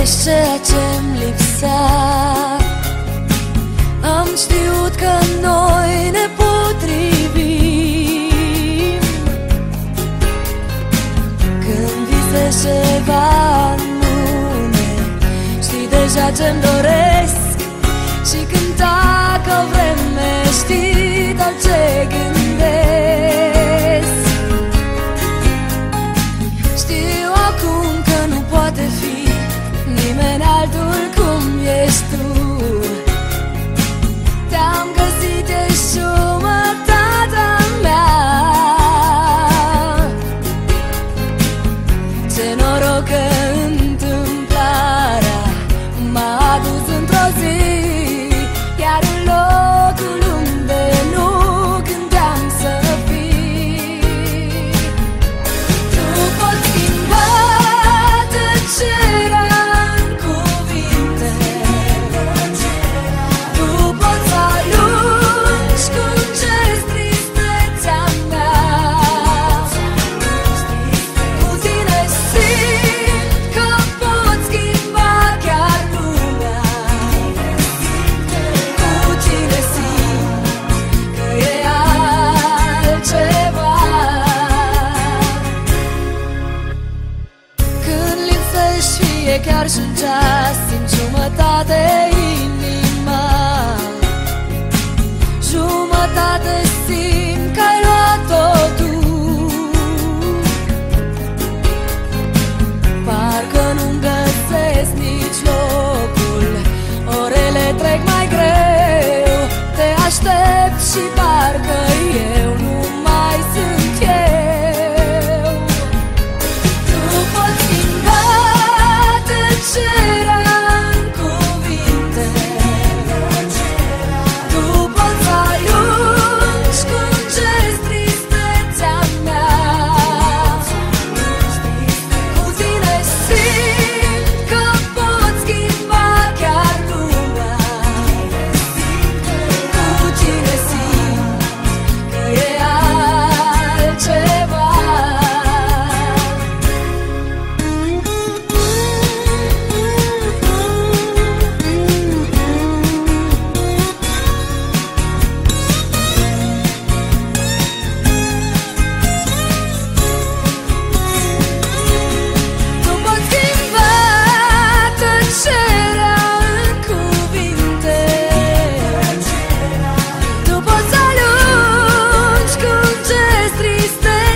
ești ceea ce-mi lipsea. Am știut că noi ne potrivim. Când visezi ceva nume Știi deja ce-mi doresc ești tu. Te-am găsit, ești jumătatea mea. Ce noroc că întâmplarea m-a adus într-o zi Când lipsești fie chiar și un ceas Simt jumătate tristeza.